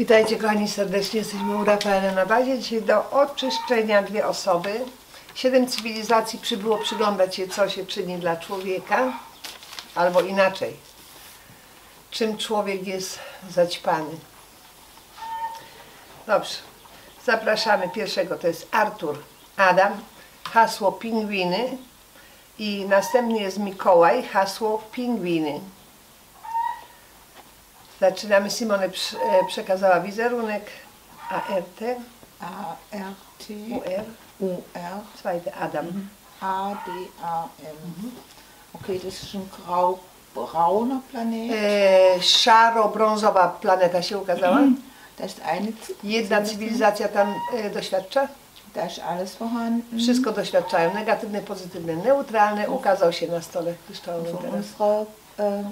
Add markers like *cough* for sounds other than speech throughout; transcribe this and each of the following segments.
Witajcie kochani serdecznie, jesteśmy u Rafaela na bazie. Dzisiaj do oczyszczenia dwie osoby. Siedem cywilizacji przybyło przyglądać się, co się czyni dla człowieka, albo inaczej, czym człowiek jest zaćpany. Dobrze, zapraszamy pierwszego, to jest Artur Adam, hasło pingwiny i następny jest Mikołaj, hasło pingwiny. Zaczynamy. Simone e, przekazała wizerunek ART, A-R-T, UR, U-R, zweite Adam. A-D-A-M. Okay, das ist ein grau-brauner Planet. E, Szaro-brązowa planeta się ukazała. *clears throat* Da ist eine Jedna cywilizacja tam e, doświadcza. Vorhanden. Wszystko doświadczają. Negatywne, pozytywne, neutralne. Ukazał się na stole kryształowym teraz.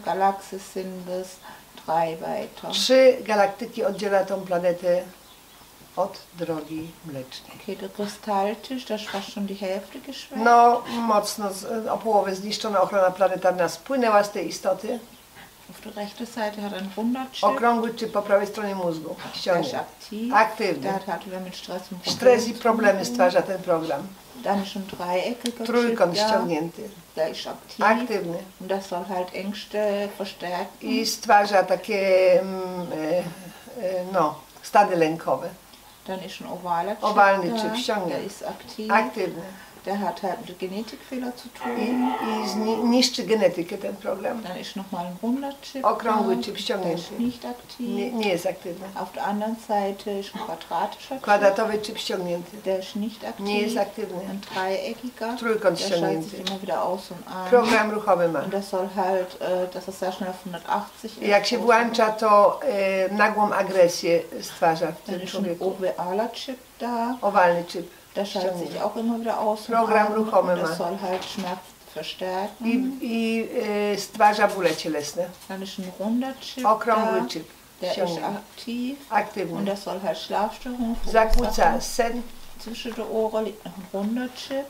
Galaxie sind es drei weiter. Trzy galaktyki oddziela tą planetę od drogi mlecznej. Okay, der Kristalltisch, da ist fast schon die Hälfte geschwemmt. No, mocno o połowę zniszczona ochrona planetarna spłynęła z tej istoty. Auf der rechten Seite hat er ein Wunderchip. Okrągły czy po prawej stronie mózgu. Ist Ściągnie. aktiv. Aktywny. Der hat halt wieder mit Stress und Problemen Stres i problemy stwarza ten program. Dann ist ein dreieckiger Trójkąt Chip ściągnięty. Der ist aktiv. Aktywny. Und das soll halt Ängste verstärken. I stwarza takie mm, e, e, no, stady lękowe. Dann ist ein Chip Owalny. Chip, ściągnie. Der ist aktiv. Aktywny. Der hat halt mit Genetikfehler zu tun. i niszczy genetykę ten program. Dann ist nochmal ein runder Chip Okrągły. Chip ściągnięty. nicht aktiv. Nie, nie jest aktywny. Auf der anderen Seite ist ein quadratischer Chip. Kwadratowy chip ściągnięty. Der ist nicht aktiv. Nie jest aktywny. Ein dreieckiger. Trójkąt ściągnięty. immer wieder aus und. Program ruchowy ma. Und das soll halt, äh, dass es sehr schnell auf 180 ist. Jak się włącza, to e, nagłą agresję stwarza w Dann tym ist ein człowieku. ovaler Chip da. Owalny chip. Der schaltet sich auch immer wieder aus. und Programm an. ruchomy Und ma. Das soll halt Schmerz verstärken. I, i e, stwarza bóle cielesne. Dann ist ein runder Chip Okrągły da. chip. Der ist aktiv. Und Aktywny. das soll halt Schlafstörungen Zakłóca sen. Zwischen den Ohren liegt noch ein runder Chip.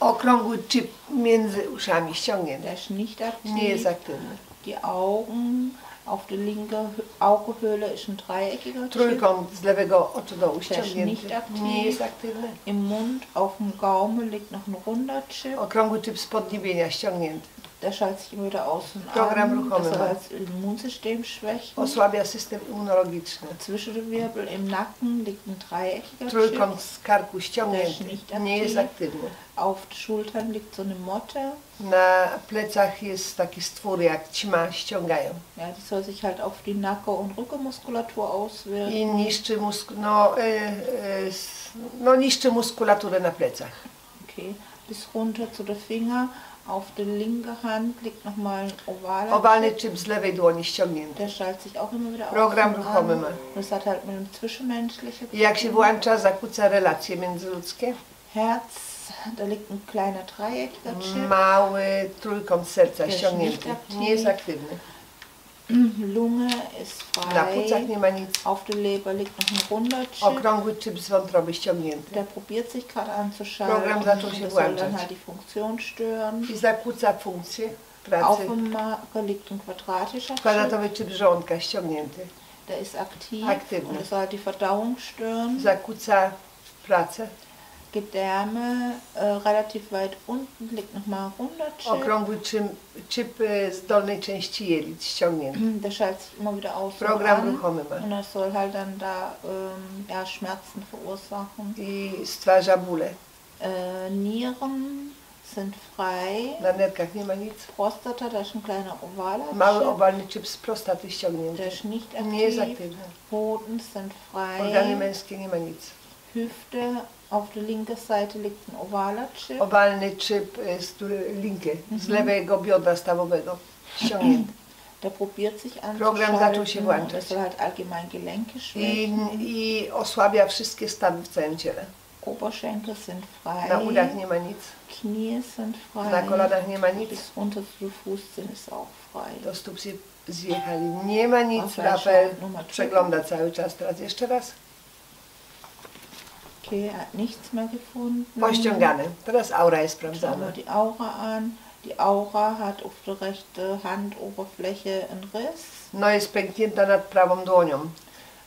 Okrągły chip między uszami ściągnięty. Der ist nicht aktiv. Nie jest aktywny. Die Augen, auf der linken Hö- Augenhöhle ist ein dreieckiger Chip. Trójkąt z lewego oczu ściągnięty. nicht aktiv. Nie jest aktywny. Im Mund, auf dem Gaumen liegt noch ein runder Chip. Okrągły chip spodniebienia ściągnięty. Der schaltet sich immer wieder aus und Program an. ruchomy Das ma. das Immunsystem schwächen. Osłabia system immunologiczny. Zwischen den Wirbel im Nacken liegt ein dreieckiger. Trójkąt z karku ściągnięty. nicht Nie jest aktiv. aktywny. Auf den Schultern liegt so eine Motte. Na plecach jest taki stwór jak ćma, ściągają. Ja, die soll sich halt auf die Nacken- und Rückenmuskulatur auswirken. I niszczy, musk no, e, e, no, niszczy muskulaturę na plecach. Okay, bis runter zu den Finger. Auf der linken Hand liegt nochmal ein ovaler Owalny Chip. z lewej dłoni ściągnięty. Der schaltet sich auch immer wieder Program aus und ruchomy an. ma. Das hat halt mit dem Zwischenmenschlichen I jak się włącza, zakłóca relacje międzyludzkie. Herz, da liegt ein kleiner dreieckiger Chip. Mały trójkąt serca ściągnięty. Nie jest aktywny. Lunge ist Na frei. nie ma nic. Auf der Leber liegt noch ein runder Chip. Okrągły chip z wątroby ściągnięty. Der probiert sich gerade anzuschalten. Program zaczął się soll dann włączać. halt die Funktion stören. I zakłóca funkcję Auf pracy. dem Magen liegt ein quadratischer. Kwadratowy chip żołądka ściągnięty. Der ist aktiv. Aktywny. Und das soll die Verdauung stören. Zakłóca pracę. Gedärme, äh, relativ weit unten liegt nochmal Chip. Okrągły chip, z dolnej części jelit ściągnięty. Der schaltet sich immer wieder aus Program ruchomy ma. Und das soll halt dann da ähm, ja, Schmerzen verursachen. I stwarza bóle. Äh, Nieren sind frei. Na nerkach nie ma nic. Prostata, da ist ein kleiner ovaler Mały Chip. owalny chip z prostaty ściągnięty. Der ist nicht Nie jest aktiv. aktywny. Hoden sind Organy frei. męskie nie ma nic. Hüfte, auf der linken Seite liegt ein ovaler Chip. Owalny chip z z lewego biodra stawowego ściągnięty. Der probiert sich Program zaczął się włączać. Halt allgemein Gelenke I. I osłabia wszystkie stawy w całym ciele. Oberschenkel sind frei. Na udach nie ma nic. Knie sind frei. Na kolanach nie ma nic. Bis runter zu den Fußzehen ist auch frei. Do stóp zjechali. Nie ma nic. Trzy. przegląda cały czas. Teraz jeszcze raz. Okay, er hat nichts mehr gefunden. Pościągane. Teraz aura jest Schauen wir die Aura an. Die Aura hat auf der rechten Handoberfläche einen Riss. No jest pęknięta nad prawą dłonią.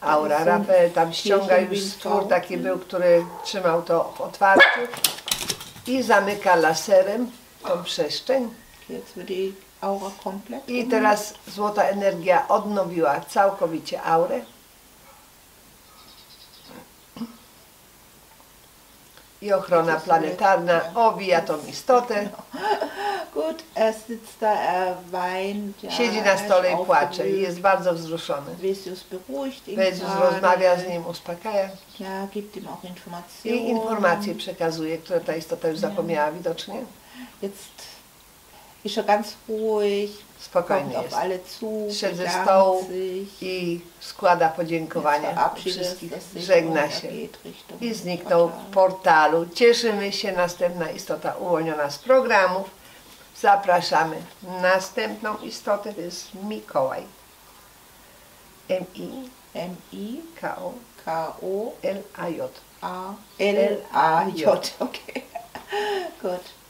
aura. Są Rafael tam ściąga już stwór, taki był, który trzymał to w otwarciu i zamyka laserem tą przestrzeń. I teraz złota energia odnowiła całkowicie aurę. I ochrona planetarna owija tą istotę. Gut, er sitzt da, er weint. Ja, Siedzi na er stole i płacze i jest bardzo wzruszony. Jezus rozmawia z nim, uspokaja Ja, gibt ihm auch i informacje przekazuje, które ta istota już zapomniała widocznie. Jetzt ist er ganz ruhig, Spokojny kommt auf jest. alle zu, bedankt stołu sich. i składa podziękowania verabschiedet wszystkich, er sich żegna und er się geht Richtung i zniknął w Portal. portalu. Cieszymy się, następna istota uwolniona z programów. Zapraszamy następną istotę, to jest Mikołaj. M-I-K-O-L-A-J. M-I-K-O A L A J. *laughs* Okay. Gut.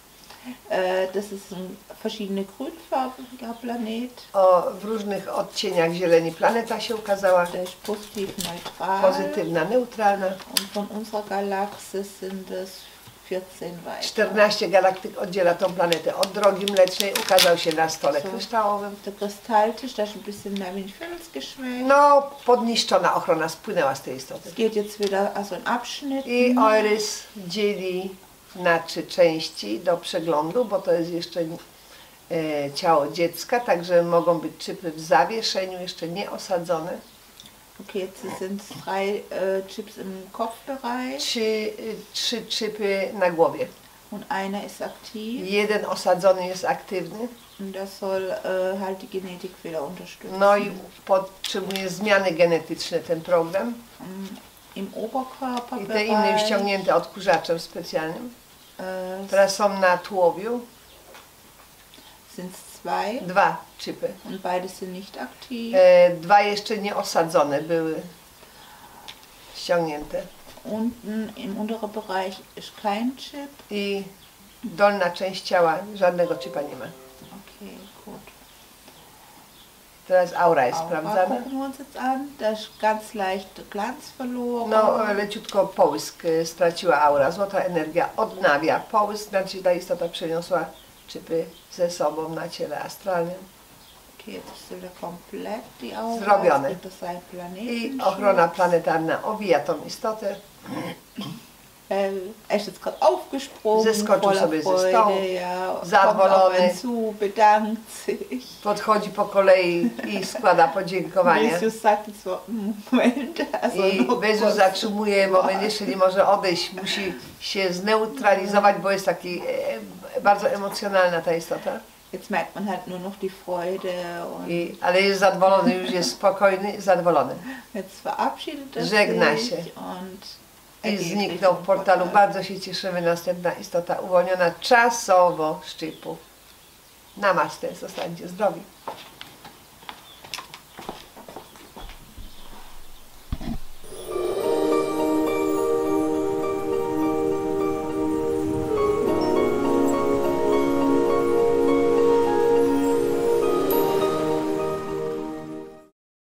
Äh, das ist ein verschiedene grünfarbiger Planet. O, w różnych odcieniach zieleni planeta się ukazała. Der ist positiv neutral. Pozytywna, neutralna. Und von unserer Galaxie sind es 14 weitere. 14 galaktyk oddziela tą planetę od drogi mlecznej. Ukazał się na stole Co? kryształowym. Der Kristalltisch, da ist ein bisschen Namin Films geschmeckt. No, podniszczona ochrona spłynęła z tej istoty. Es geht jetzt wieder also in Abschnitten. I Oirys dzieli na trzy części do przeglądu, bo to jest jeszcze e, ciało dziecka, także mogą być czypy w zawieszeniu, jeszcze nie osadzone. Okay, jetzt sind es drei äh, Chips im Kopfbereich Trzy, y, trzy czypy na głowie. und einer ist aktiv. Jeden osadzony jest aktywny, Und das soll äh, halt die Genetikfehler unterstützen. no i potrzebuje zmiany genetyczne ten program. Im I te inne ściągnięte odkurzaczem specjalnym. Teraz są na tułowiu sind zwei dwa czypy. und beide sind nicht aktiv. E, dwa jeszcze nie osadzone były ściągnięte. Unten im unteren Bereich ist kein Chip. I dolna część ciała żadnego czypa nie ma. Okay, gut. Teraz aura jest Aura sprawdzana. gucken wir uns jetzt an. Da ist ganz leicht Glanz verloren. No, leciutko połysk e, straciła aura. Złota energia odnawia połysk, znaczy ta istota przeniosła czypy ze sobą na ciele astralnym. Okay, jetzt ist wieder komplett die Aura. Zrobione. Gibt Planeten. I ochrona planetarna owija tą istotę. Er ist jetzt gerade aufgesprungen, Zeskoczył voller sobie ze Freude, stołu, ja, zadowolony. zu, bedankt sich. Podchodzi po kolei i składa podziękowania. Vesius sagt jetzt Moment, also I Bezus kurz. zatrzymuje moment, jeszcze nie może odejść, musi się zneutralizować, bo jest taki e, bardzo emocjonalna ta istota. Jetzt merkt man halt nur noch die Freude und I, ale jest zadowolony, już jest spokojny, zadowolony. jetzt verabschiedet er Żegna się. und I zniknął w portalu. Portal. Bardzo się cieszymy. Następna istota uwolniona czasowo z szczypów. Namaste, zostańcie zdrowi.